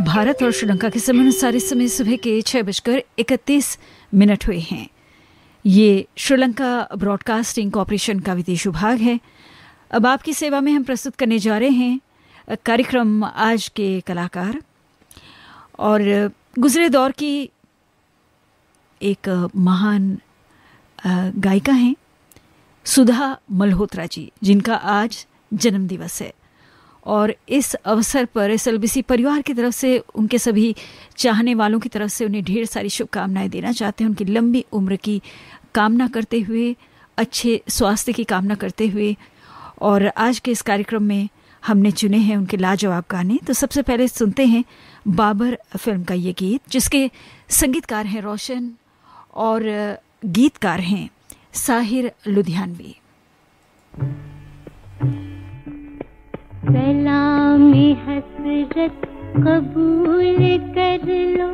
भारत और श्रीलंका के समय अनुसार इस समय सुबह के छह बजकर इकतीस मिनट हुए हैं। ये श्रीलंका ब्रॉडकास्टिंग कॉरपोरेशन का विदेश विभाग है। अब आपकी सेवा में हम प्रस्तुत करने जा रहे हैं, कार्यक्रम आज के कलाकार। और गुजरे दौर की एक महान गायिका हैं सुधा मल्होत्रा जी, जिनका आज जन्मदिवस है। और इस अवसर पर एस परिवार की तरफ़ से, उनके सभी चाहने वालों की तरफ़ से उन्हें ढेर सारी शुभकामनाएँ देना चाहते हैं। उनकी लंबी उम्र की कामना करते हुए, अच्छे स्वास्थ्य की कामना करते हुए, और आज के इस कार्यक्रम में हमने चुने हैं उनके लाजवाब गाने। तो सबसे पहले सुनते हैं बाबर फ़िल्म का ये गीत, जिसके संगीतकार हैं रोशन और गीतकार हैं साहिर लुधियानवी। हसरत कबूल कर लो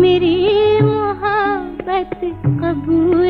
मेरी मोहब्बत कबूल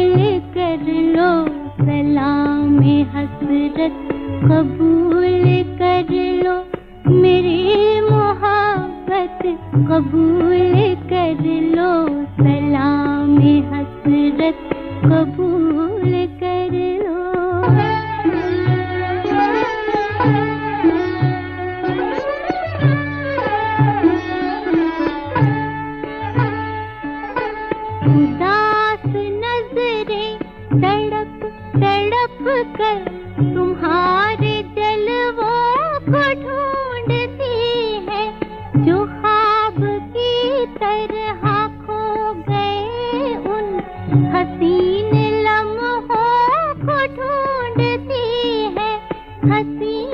हसी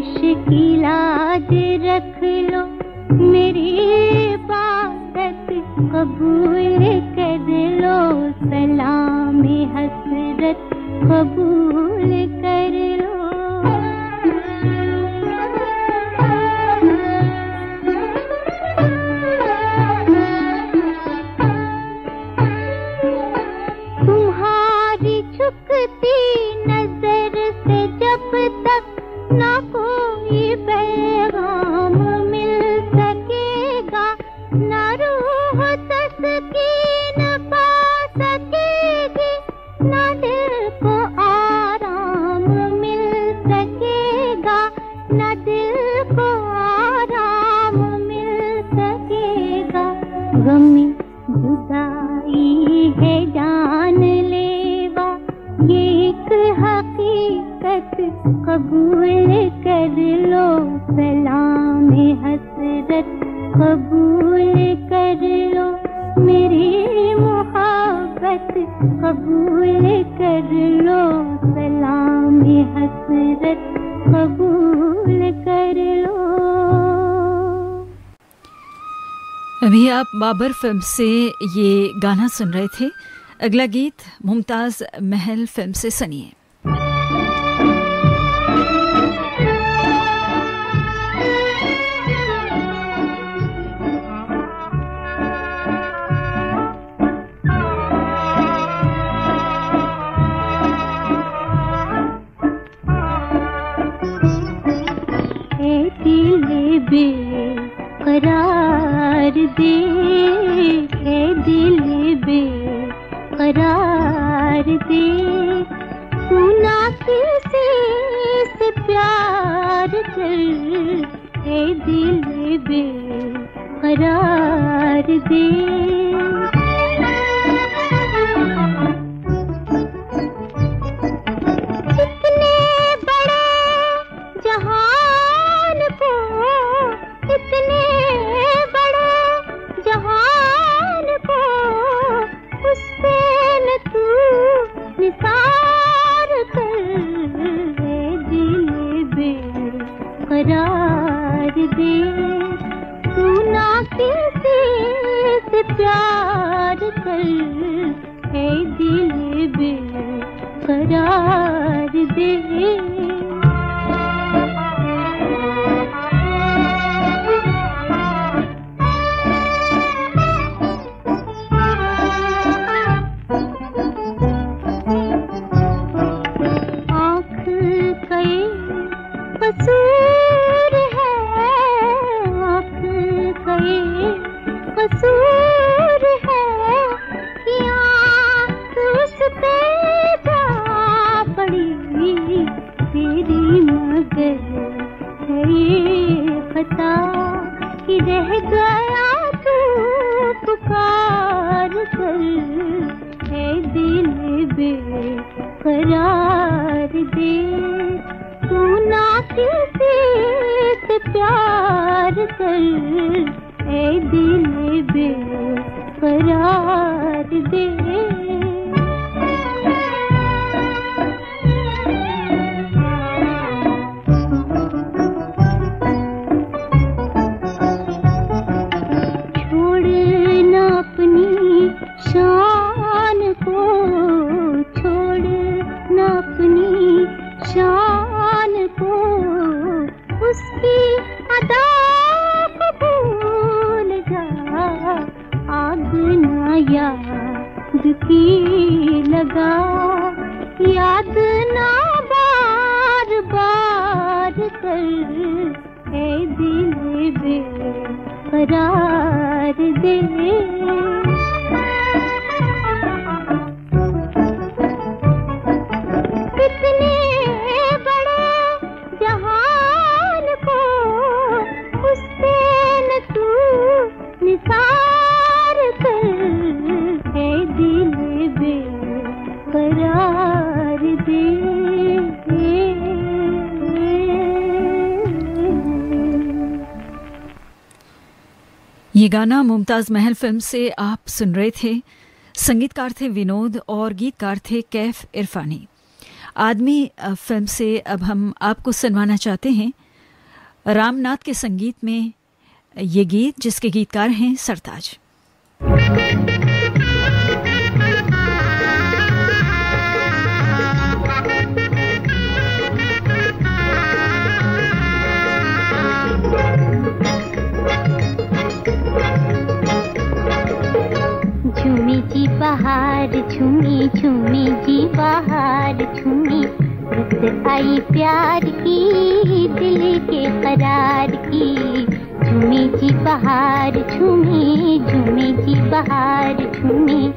परस्तिश की लाज रख लो मेरी बाबर फ़िल्म से ये गाना सुन रहे थे। अगला गीत मुमताज़ महल फ़िल्म से सुनिए। करार दे। तू ना से से प्यार कर ए दिल बे करार दे। ये गाना मुमताज़ महल फ़िल्म से आप सुन रहे थे। संगीतकार थे विनोद और गीतकार थे कैफ इरफानी। आदमी फ़िल्म से अब हम आपको सुनवाना चाहते हैं। रामनाथ के संगीत में ये गीत जिसके गीतकार हैं सरताज। बहार झूमी झूमी जी, बहार झूमी रुत आई प्यार की, दिल के करार की। झूमी जी, बहार छूमी झूमी जी, बहार झूमी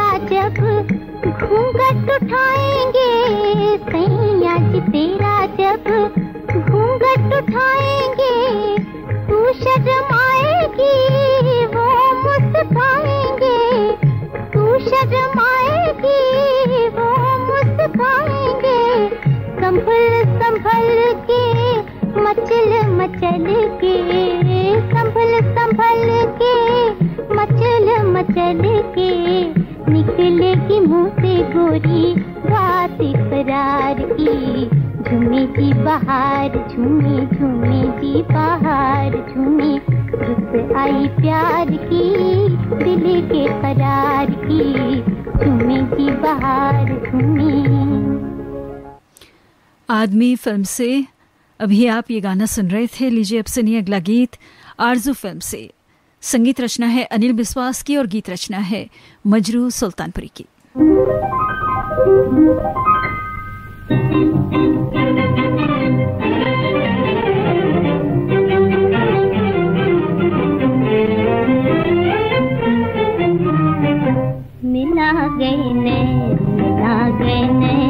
जी जब घूंघट उठाएँगे सैया जी तेरा जब घूंघट उठाएँगे तू शर्माएगी वो मुस्काएँगे तू शर्माएगी वो मुस्काएँगे संभल संभल के मचल मचल के, संभल संभल के, मचल मचल के। से गोरी बात इकरार की। झूमे बहार, झूमे झूमे झूमे। रुत आई प्यार की, दिल के करार की। झूमे जी बहार, झूमे। आदमी फ़िल्म से, अभी आप ये गाना सुन रहे थे, लीजिए अब सुनिए अगला गीत, आरज़ू फ़िल्म से। संगीत रचना है अनिल बिस्वास की और गीत रचना है मजरू सुल्तानपुरी की। मिला गए ने मिला गए ने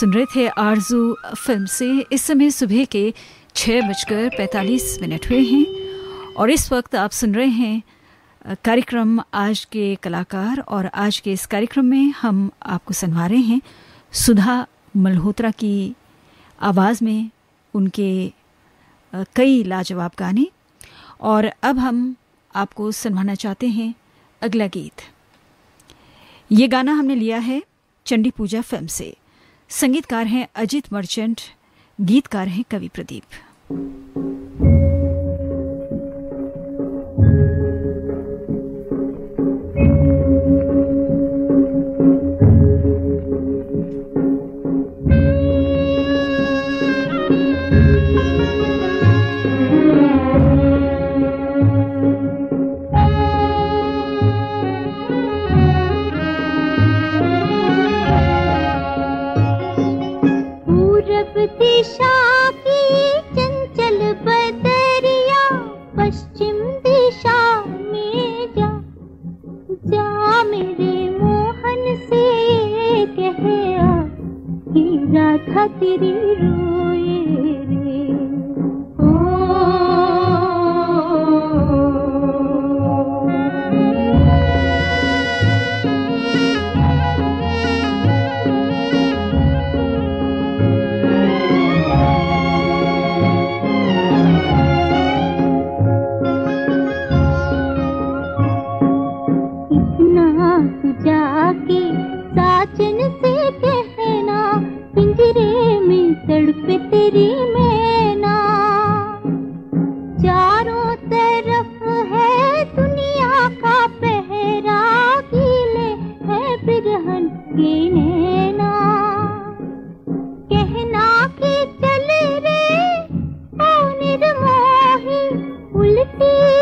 सुन रहे थे आरज़ू फ़िल्म से। इस समय सुबह के छः बजकर पैंतालीस मिनट हुए हैं और इस वक्त आप सुन रहे हैं कार्यक्रम आज के कलाकार और आज के इस कार्यक्रम में हम आपको सुनवा रहे हैं सुधा मल्होत्रा की आवाज़ में उनके कई लाजवाब गाने। और अब हम आपको सुनवाना चाहते हैं अगला गीत। ये गाना हमने लिया है चंडी पूजा फ़िल्म से। संगीतकार हैं अजीत मर्चेंट गीतकार हैं कवि प्रदीप। খাতিরির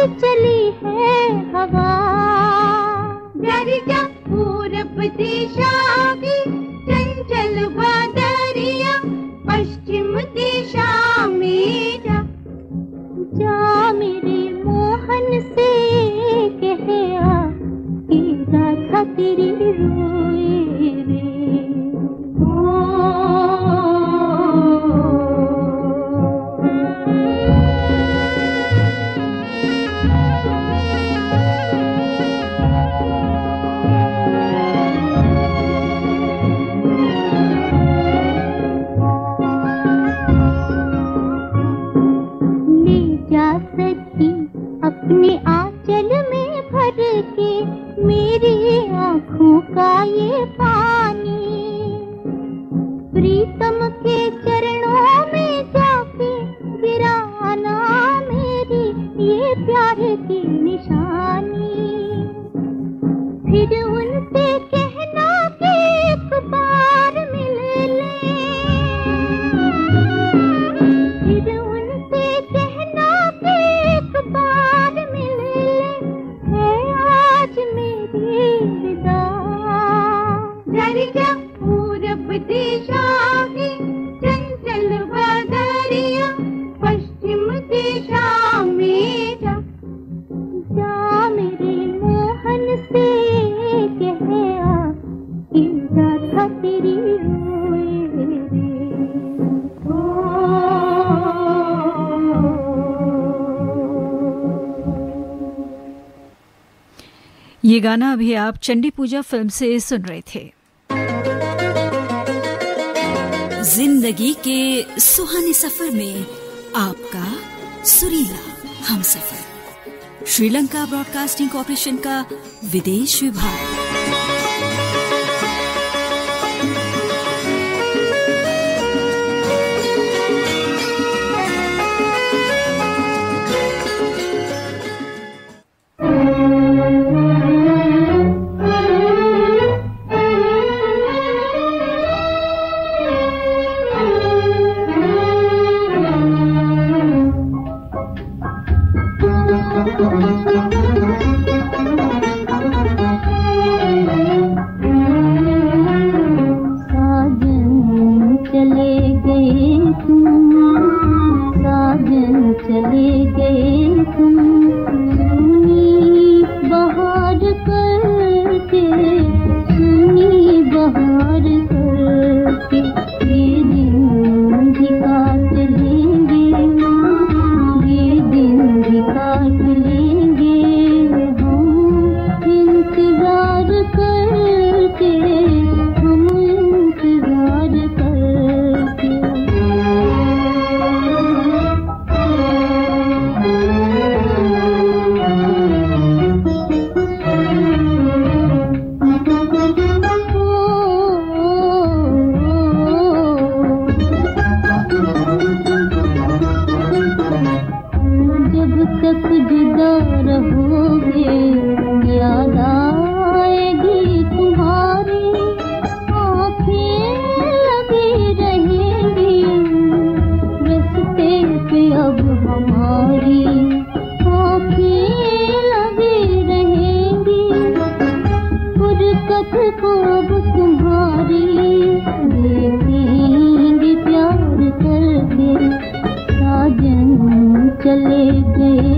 चली है हवा। जा पूरब दिशा की चंचल बादल प्यारे गाना अभी आप चंडी पूजा फ़िल्म से सुन रहे थे। ज़िंदगी के सुहाने सफ़र में आपका सुरीला हम सफ़र श्रीलंका ब्रॉडकास्टिंग कॉरपोरेशन का विदेश विभाग। अब तुम्हारी प्यार करके साजन चले गए।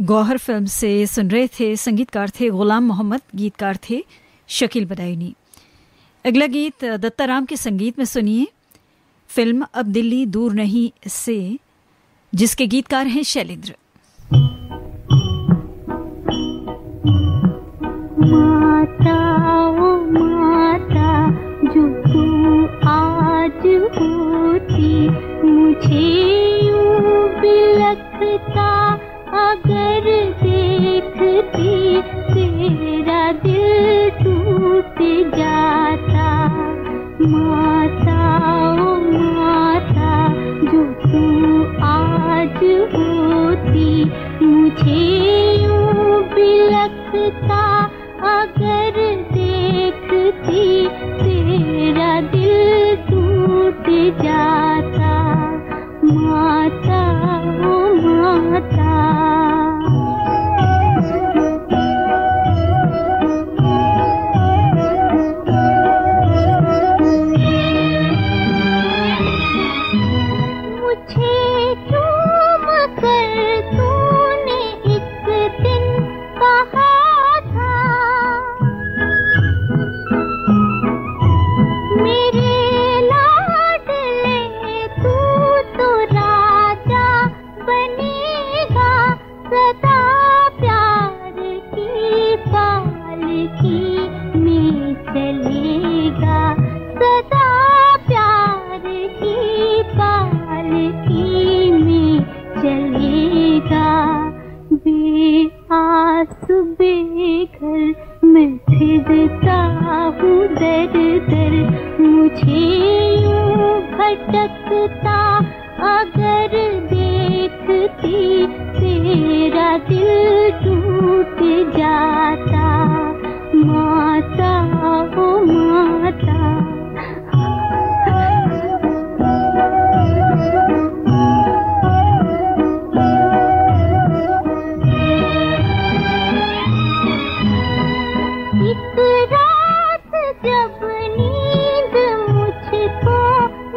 गौहर फ़िल्म से सुन रहे थे संगीतकार थे गुलाम मोहम्मद, गीतकार थे शकील बदायूनी। अगला गीत दत्ताराम के संगीत में सुनिए। फ़िल्म अब दिल्ली दूर नहीं से, जिसके गीतकार हैं शैलेंद्र।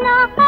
न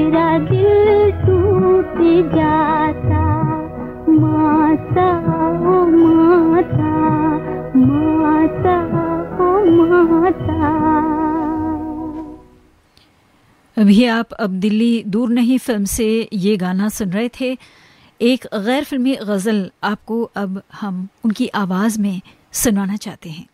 तेरा दिल टूट जाता, माता ओ माता माता ओ माता। अभी आप अब दिल्ली दूर नहीं फ़िल्म से ये गाना सुन रहे थे। एक गैर फिल्मी गज़ल आपको अब हम उनकी आवाज़ में सुनाना चाहते हैं।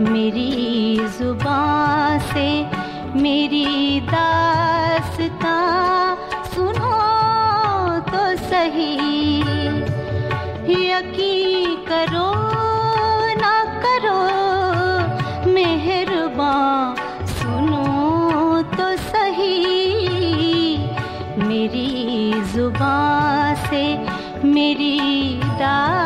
मेरी ज़ुबान से मेरी दास्ता सुनो तो सही। यकीन करो, ना करो, मेहरबान सुनो तो सही। मेरी ज़ुबान से मेरी दास्ता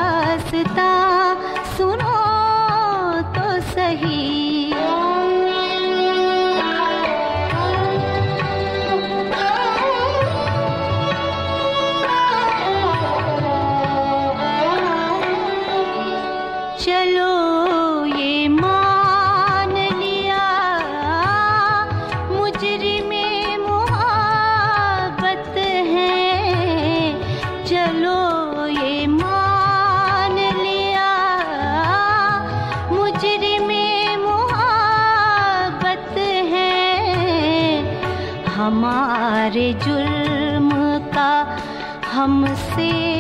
हमसे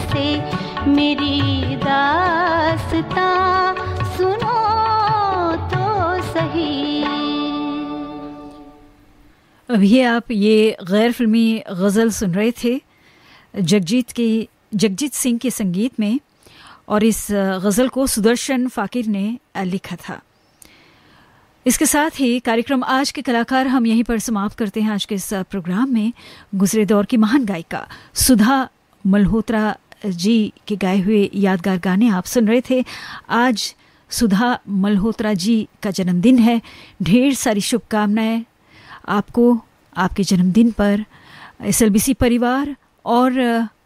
से मेरी दास्ता सुनो तो सही। अभी आप ये गैर फिल्मी गज़ल सुन रहे थे, जगजीत की, जगजीत सिंह के संगीत में, और इस गज़ल को सुदर्शन फाकिर ने लिखा था। इसके साथ ही कार्यक्रम आज के कलाकार हम यहीं पर समाप्त करते हैं आज के इस प्रोग्राम में। गुजरे दौर की महान गायिका सुधा मल्होत्रा जी के गाए हुए यादगार गाने आप सुन रहे थे। आज सुधा मल्होत्रा जी का जन्मदिन है। ढेर सारी शुभकामनाएँ आपको आपके जन्मदिन पर, एसएलबीसी परिवार और,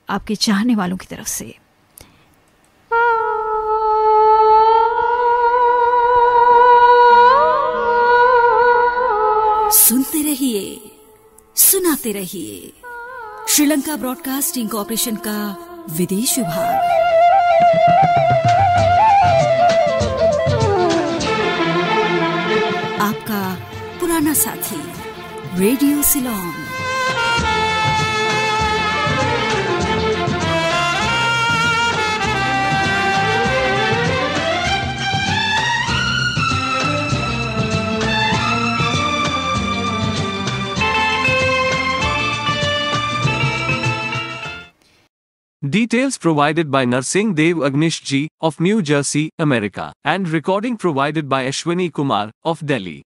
आपके चाहने वालों की तरफ़ से। सुनते रहिए, सुनाते रहिए। श्रीलंका ब्रॉडकास्टिंग कॉरपोरेशन का विदेश विभाग। आपका पुराना साथी radio Ceylon Details provided by Narsingh Dev Agnish of New Jersey, America, and recording provided by Ashwini Kumar of Delhi.